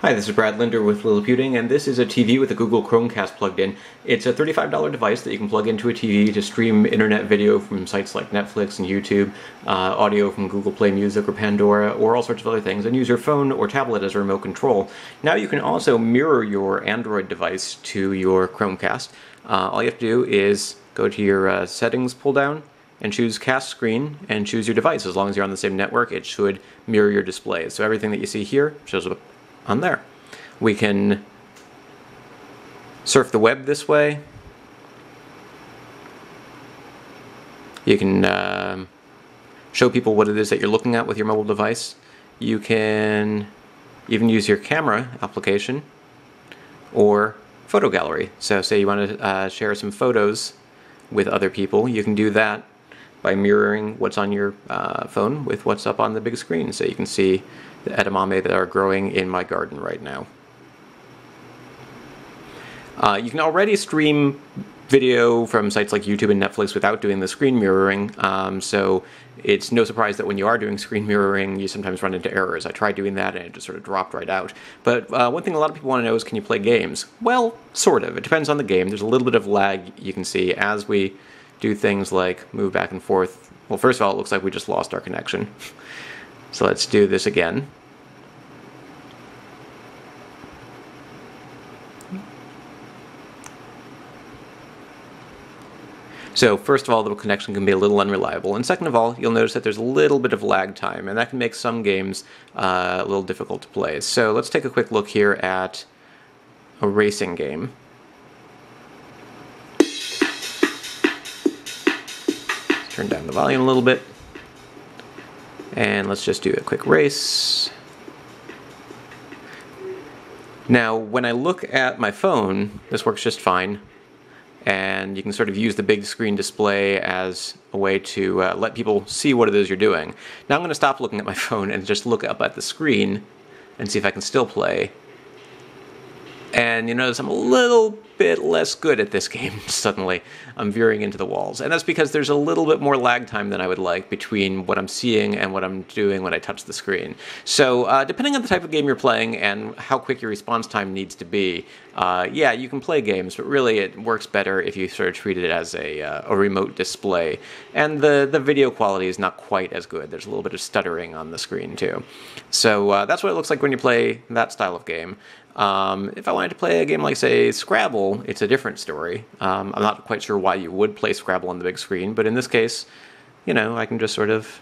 Hi, this is Brad Linder with Liliputing, and this is a TV with a Google Chromecast plugged in. It's a $35 device that you can plug into a TV to stream internet video from sites like Netflix and YouTube, uh, audio from Google Play Music or Pandora, or all sorts of other things, and use your phone or tablet as a remote control. Now you can also mirror your Android device to your Chromecast. Uh, all you have to do is go to your uh, settings pull down, and choose cast screen and choose your device. As long as you're on the same network, it should mirror your display. So everything that you see here shows up on there. We can surf the web this way. You can uh, show people what it is that you're looking at with your mobile device. You can even use your camera application or photo gallery. So say you want to uh, share some photos with other people, you can do that by mirroring what's on your uh, phone with what's up on the big screen. So you can see the edamame that are growing in my garden right now. Uh, you can already stream video from sites like YouTube and Netflix without doing the screen mirroring, um, so it's no surprise that when you are doing screen mirroring, you sometimes run into errors. I tried doing that and it just sort of dropped right out. But uh, one thing a lot of people want to know is can you play games? Well, sort of. It depends on the game. There's a little bit of lag you can see as we do things like move back and forth. Well, first of all, it looks like we just lost our connection. so let's do this again. So first of all, the connection can be a little unreliable, and second of all, you'll notice that there's a little bit of lag time, and that can make some games uh, a little difficult to play. So let's take a quick look here at a racing game. Turn down the volume a little bit. And let's just do a quick race. Now, when I look at my phone, this works just fine and you can sort of use the big screen display as a way to uh, let people see what it is you're doing. Now I'm going to stop looking at my phone and just look up at the screen and see if I can still play. And you notice I'm a little bit less good at this game suddenly. I'm veering into the walls. And that's because there's a little bit more lag time than I would like between what I'm seeing and what I'm doing when I touch the screen. So uh, depending on the type of game you're playing and how quick your response time needs to be, uh, yeah, you can play games, but really it works better if you sort of treat it as a, uh, a remote display. And the, the video quality is not quite as good. There's a little bit of stuttering on the screen too. So uh, that's what it looks like when you play that style of game. Um, if I wanted to play a game like, say, Scrabble, it's a different story. Um, I'm not quite sure why you would play Scrabble on the big screen, but in this case, you know, I can just sort of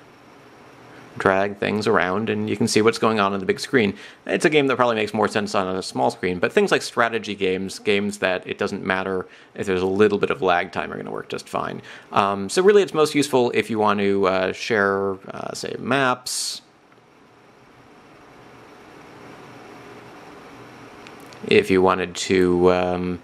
drag things around and you can see what's going on on the big screen. It's a game that probably makes more sense on a small screen, but things like strategy games, games that it doesn't matter if there's a little bit of lag time, are going to work just fine. Um, so really, it's most useful if you want to uh, share, uh, say, maps, if you wanted to um,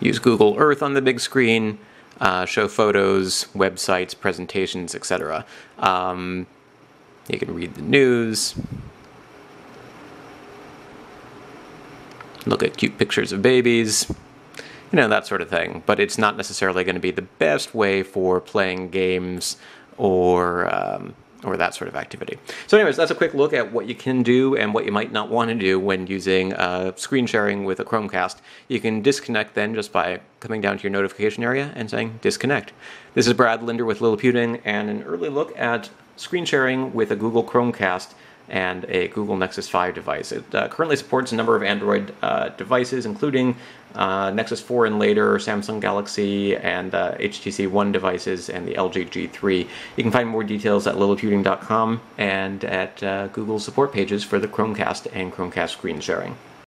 use Google Earth on the big screen, uh, show photos, websites, presentations, etc. Um, you can read the news, look at cute pictures of babies, you know, that sort of thing. But it's not necessarily going to be the best way for playing games or um, or that sort of activity. So anyways, that's a quick look at what you can do and what you might not want to do when using uh, screen sharing with a Chromecast. You can disconnect then just by coming down to your notification area and saying disconnect. This is Brad Linder with Liliputing and an early look at screen sharing with a Google Chromecast and a Google Nexus 5 device. It uh, currently supports a number of Android uh, devices, including uh, Nexus 4 and later, Samsung Galaxy and HTC uh, One devices, and the LG G3. You can find more details at liliputing.com and at uh, Google support pages for the Chromecast and Chromecast screen sharing.